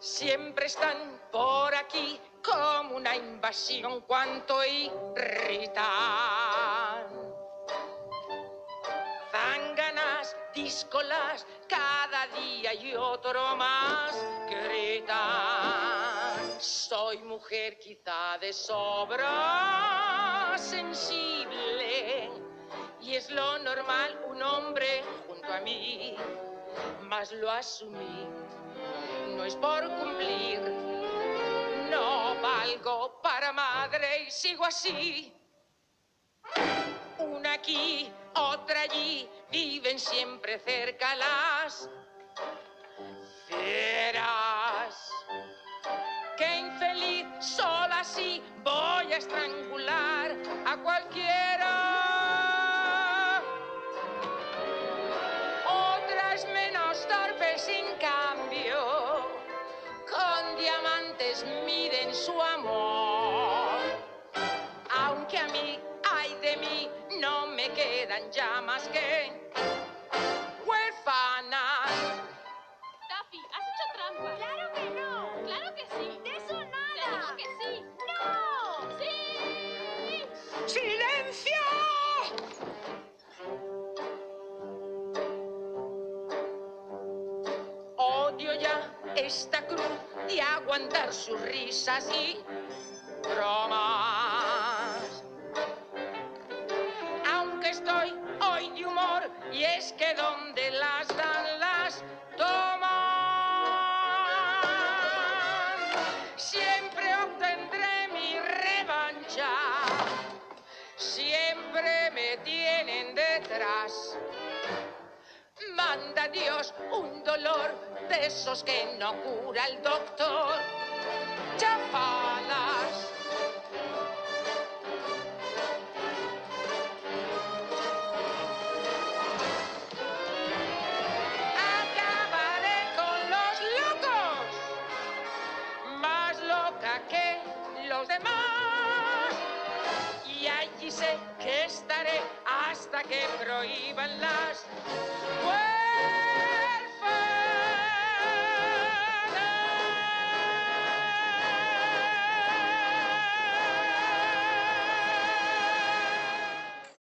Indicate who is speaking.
Speaker 1: siempre están por aquí como una invasión cuanto irritan. Zanganas, díscolas, cada día y otro más gritan. Soy mujer quizá de sobra sensible y es lo normal un hombre junto a mí, mas lo asumí. Por cumplir, no valgo para madre y sigo así. Una aquí, otra allí, viven siempre cerca las fieras. Qué infeliz, sola así voy a estrangular a cualquiera. Diamantes miden su amor. Aunque a mí, ay de mí, no me quedan ya más que huérfanas.
Speaker 2: Taffy, has hecho trampa.
Speaker 3: ¡Claro que no!
Speaker 2: Claro que sí.
Speaker 3: ¡De eso
Speaker 2: Te digo
Speaker 3: nada!
Speaker 2: que sí.
Speaker 3: ¡No!
Speaker 2: ¡Sí!
Speaker 1: ¡Silencio! Esta cruz de aguantar sus risas y bromas. Aunque estoy hoy de humor y es que donde las dan las toman. Siempre obtendré mi revancha. Siempre me tienen detrás. Manda Dios un dolor de esos que no cura el doctor. Chafalas. Acabaré con los locos, más loca que los demás. Y allí sé que estaré hasta que prohíban las